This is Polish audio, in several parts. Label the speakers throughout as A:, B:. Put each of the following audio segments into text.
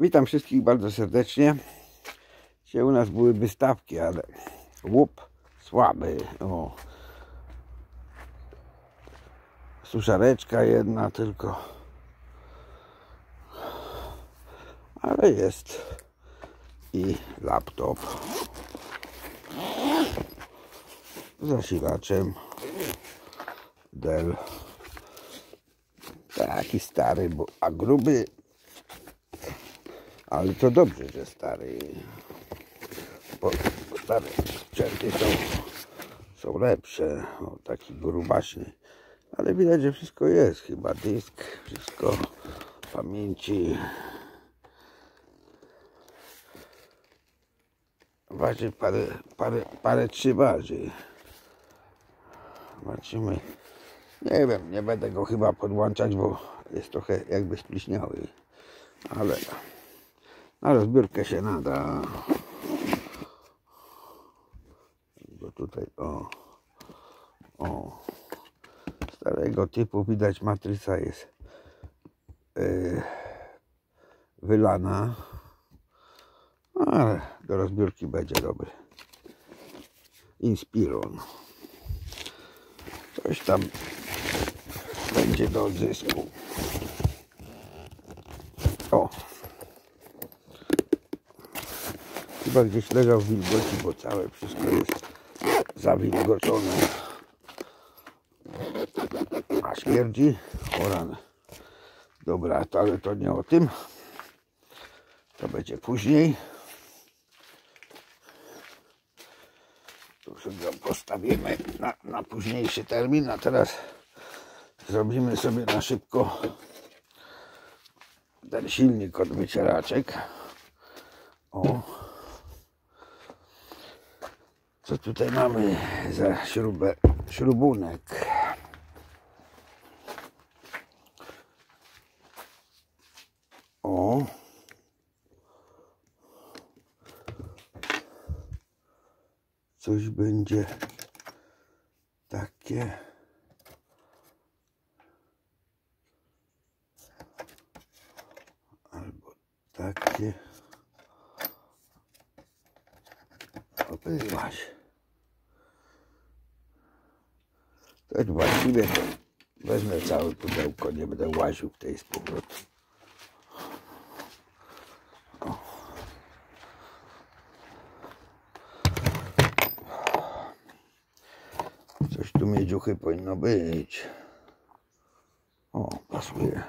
A: Witam wszystkich bardzo serdecznie. Dzisiaj u nas były wystawki, ale łup słaby. O. Suszareczka jedna tylko. Ale jest i laptop z zasilaczem Dell taki stary, bo, a gruby ale to dobrze, że stary bo stare sprzęty są, są lepsze o, taki grubaśny ale widać, że wszystko jest chyba dysk, wszystko pamięci. Waży parę, parę, parę trzy waży. Zobaczymy. Nie wiem, nie będę go chyba podłączać, bo jest trochę jakby spliśniały ale na rozbiórkę się nada. Bo tutaj o o. Starego typu widać matryca jest yy, wylana. Ale do rozbiórki będzie dobry. Inspiron. Coś tam będzie do odzysku. O chyba gdzieś leżał w wilgoci bo całe wszystko jest zawilgocone a śmierdzi? O rany. Dobra to, ale to nie o tym. To będzie później. Tu sobie postawimy na, na późniejszy termin a teraz zrobimy sobie na szybko ten silnik od wycieraczek. O co tutaj mamy za śrubę? Śrubunek. O. Coś będzie takie albo takie opyłaś to właściwie wezmę całe pudełko nie będę łaził w tej z powrotem Coś tu miedziuchy powinno być. O, pasuje.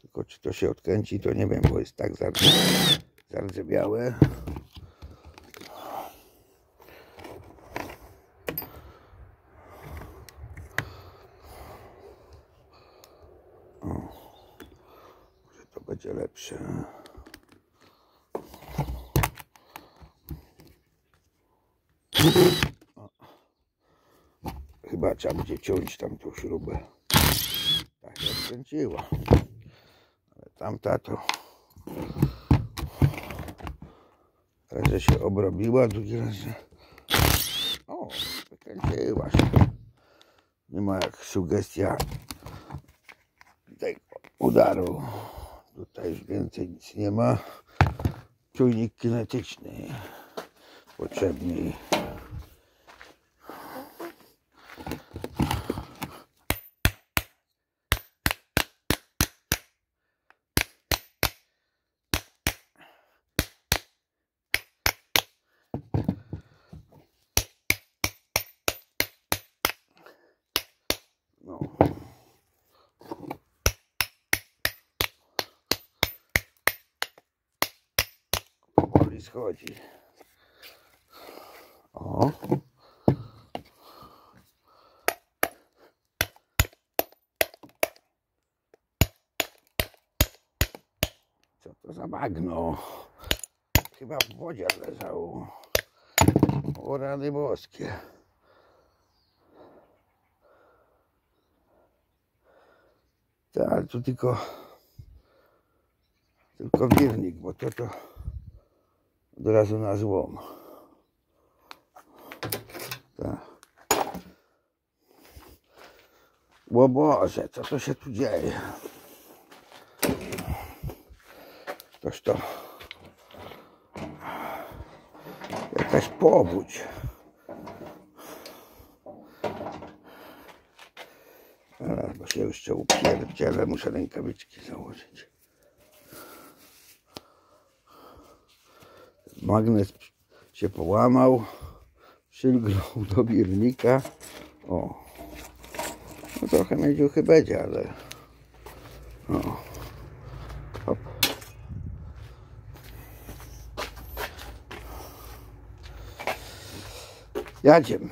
A: Tylko czy to się odkręci, to nie wiem, bo jest tak zardzewiałe. O, może to będzie lepsze. Chyba trzeba będzie ciąć tam tą śrubę. Tak się odkręciła. Ale tamta to raz, się obrobiła, drugi raz. O, wykręciła się. Nie ma jak sugestia tego udaru. Tutaj już więcej nic nie ma. Czujnik kinetyczny potrzebny. No. Powoli schodzi. O. Co to za bagno? Chyba w wodzie leżało. O rany boskie. Tak, tu tylko tylko wirnik, bo to to od razu na złom. Tak. O Boże, co to się tu dzieje? Ktoś to... Jakaś powódź. Bo się jeszcze upierdzielę, muszę rękawiczki założyć. Magnes się połamał, przylgnął do biernika. O, no trochę miedziuchy będzie, ale o, hop. Jadziem.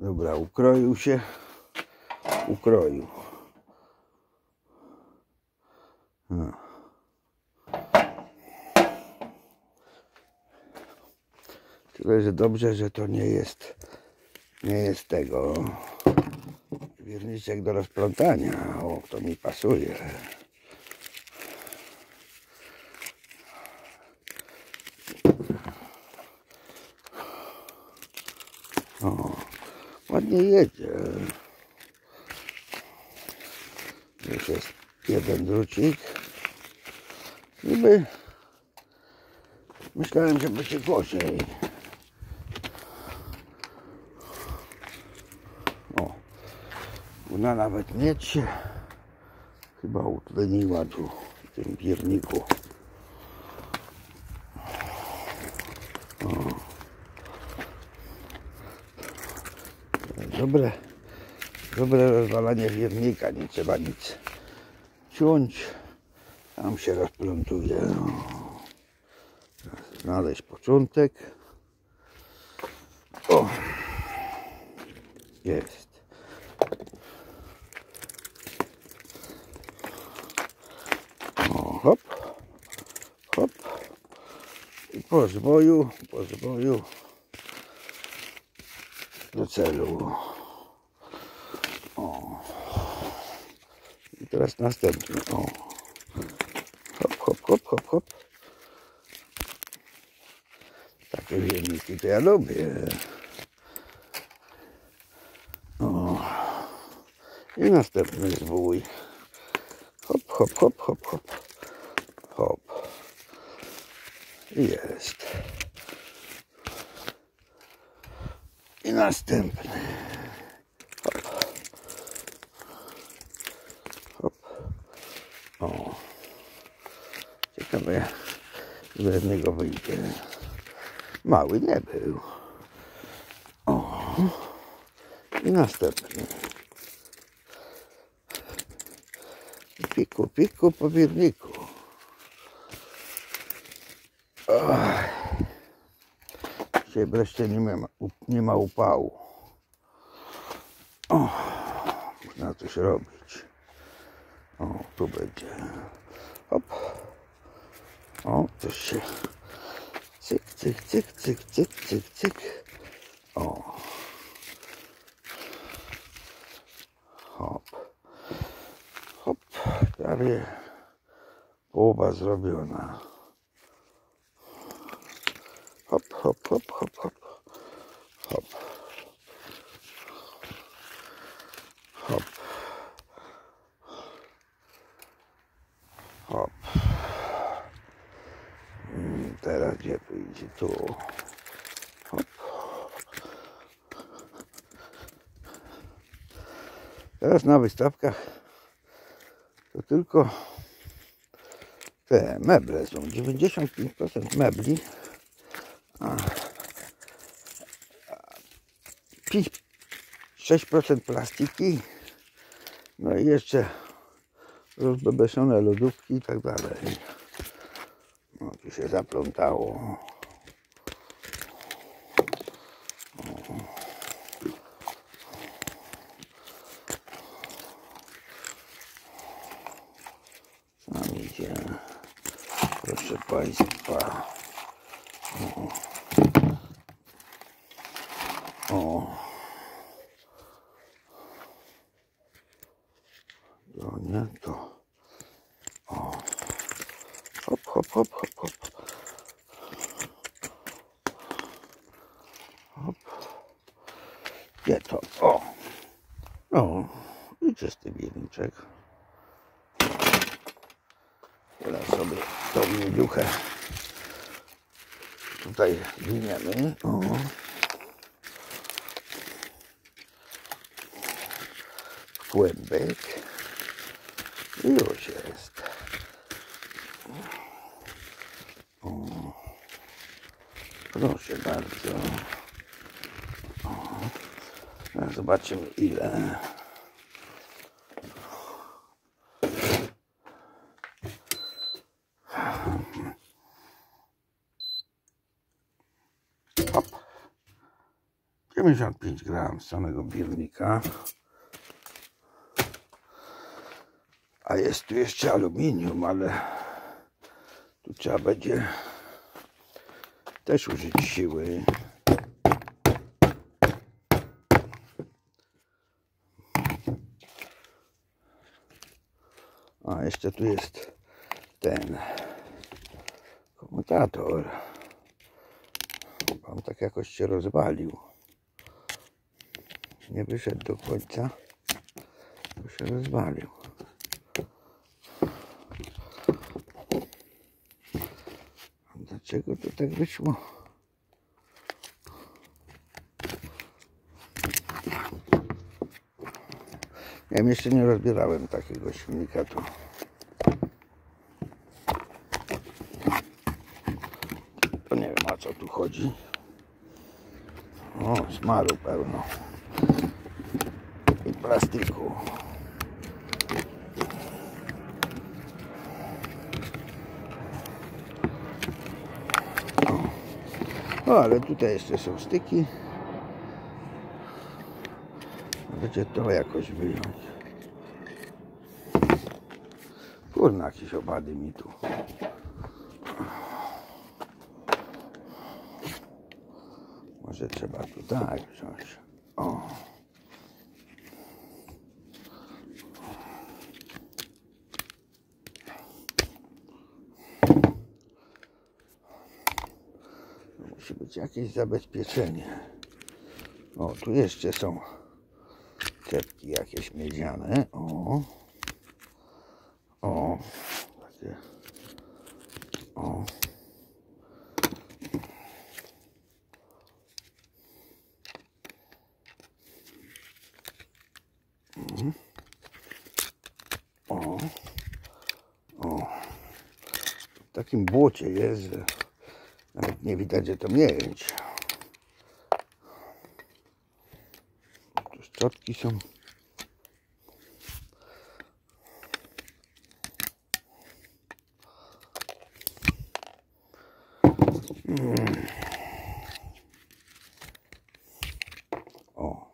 A: Dobra, ukroił się. Ukroił. No. Tyle, że dobrze, że to nie jest nie jest tego wierniczek do rozplątania. O, to mi pasuje. Ładnie jedzie. Już jest jeden drucik. Niby myślałem, że będzie gorzej. O, ona nawet się chyba utleniła tu w tym pierniku. Dobre, dobre rozwalanie wiernika, nie trzeba nic ciąć. Tam się rozplątuje. Teraz Znaleźć początek. O! Jest. O, hop, hop. I po zboju, po zboju do celu. O. I teraz następny. O. Hop, hop, hop, hop, hop. Takie wierniki to ja lubię. O. I następny zwój. Hop, hop, hop, hop, hop. Hop. Jest. I następny. Hop. Hop. O. Ile z niego wyjdzie. Mały nie był. O. I następny. Piku, piku po bierniku. Dzisiaj wreszcie nie ma, nie ma upału. O, można coś robić. O, tu będzie. Hop. O, coś się. Cyk, cyk, cyk, cyk, cyk, cyk, cyk. O. Hop. Hop. Prawie połowa zrobiona. Hop, hop, hop, hop, hop. Hop. Hop. Hop. Mm, Teraz gdzie pójdzie? Tu. Teraz na wystawkach to tylko te meble są. 95% mebli. A 5, 6% plastiki. No i jeszcze rozbebeszone lodówki i tak dalej. Się zaplątało. Idzie. Proszę Państwa. O. o. No nie to. O. Hop, hop, hop, hop, hop. Hop. Gdzie to? O. O. I czysty bierniczek. Teraz sobie tą miedziuchę tutaj winiemy. O. W kłębek. I już jest. O. Proszę bardzo. O. Zobaczymy ile. 95 gram z samego biernika. A jest tu jeszcze aluminium, ale tu trzeba będzie też użyć siły. A jeszcze tu jest ten komutator. On tak jakoś się rozwalił. Nie wyszedł do końca, bo się rozwalił. Dlaczego to tak wyszło? Ja jeszcze nie rozbierałem takiego silnika tu. To nie wiem o co tu chodzi. O, smaru pełno. Plastiku. O, ale tutaj jeszcze są styki. Będzie to jakoś wyjąć. Kurna, jakieś owady mi tu. Może trzeba tu tak wziąć. O. To Musi być jakieś zabezpieczenie. O, tu jeszcze są kepki jakieś miedziane. O. O. Takie. O. Mhm. O. O. W takim błocie jest, że nawet nie widać, że to miedź. Tu szczotki są. O.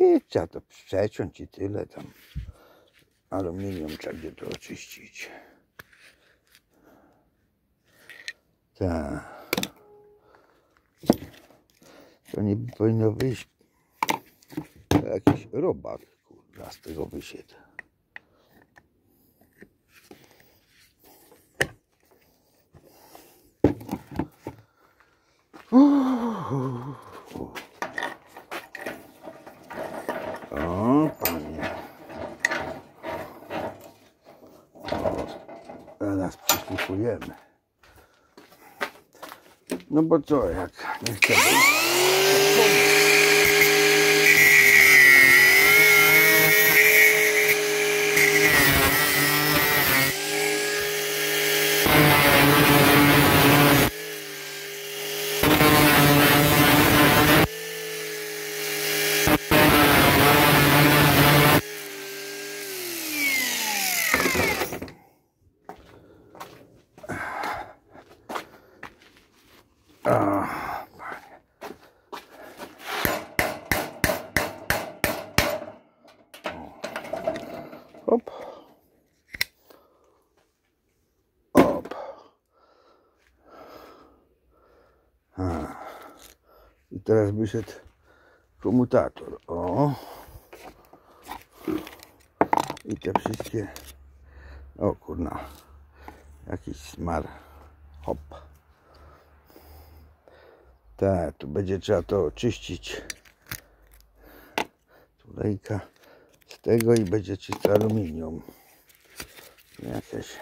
A: I trzeba to przeciąć i tyle tam. Aluminium trzeba będzie to oczyścić. Tak. To nie powinno wyjść jakiś robak, kurwa, z tego wyszedł. No bo co, jak nie. Op. Op. A. I teraz wyszedł komutator. O. I te wszystkie... O kurna. Jakiś smar. Hop. Tak, tu będzie trzeba to oczyścić. Tulejka tego i będzie czyste aluminium. Jakieś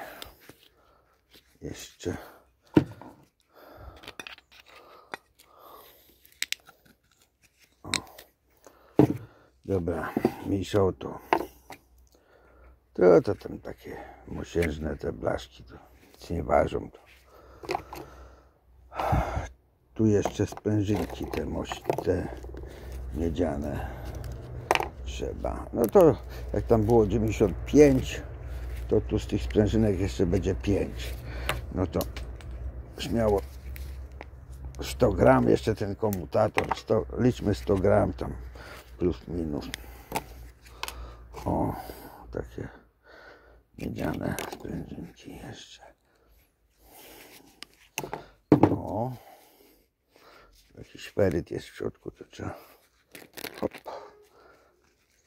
A: jeszcze. O. Dobra, mniejsza o to. To, to tam takie mosiężne te blaszki, to nic nie ważą. To. Tu jeszcze sprężynki te, moś, te miedziane trzeba. No to jak tam było 95, to tu z tych sprężynek jeszcze będzie 5. No to śmiało 100 gram jeszcze ten komutator. 100, liczmy 100 gram tam plus minus. O, takie miedziane sprężynki jeszcze. O, jakiś feryt jest w środku, to trzeba. Hop.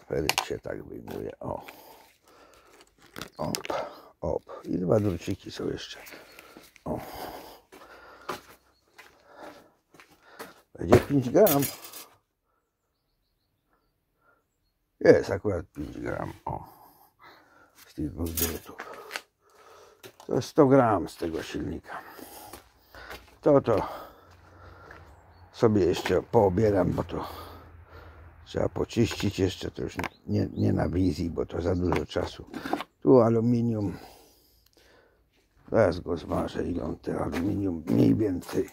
A: Feryt się tak wyjmuje. O. Op, op. I dwa druciki są jeszcze. O. Będzie 5 gram. Jest akurat 5 gram. O. Z tych dwóch drutów. To jest 100 gram z tego silnika. To to sobie jeszcze poobieram, bo to trzeba poczyścić jeszcze. To już nie, nie na wizji, bo to za dużo czasu. Tu aluminium. Zaraz go zważę, ile on te aluminium mniej więcej.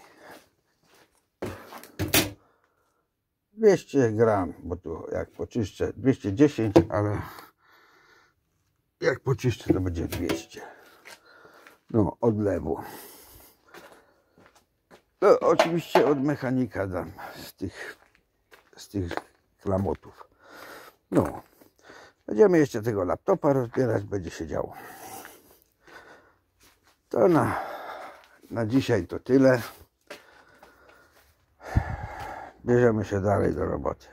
A: 200 gram, bo tu jak poczyszczę 210, ale jak poczyszczę to będzie 200. No, odlewu. To oczywiście od mechanika dam z tych, z tych klamotów. No, będziemy jeszcze tego laptopa rozbierać, będzie się działo. To na, na dzisiaj to tyle. Bierzemy się dalej do roboty.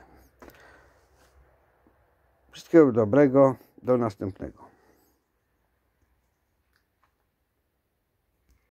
A: Wszystkiego dobrego, do następnego.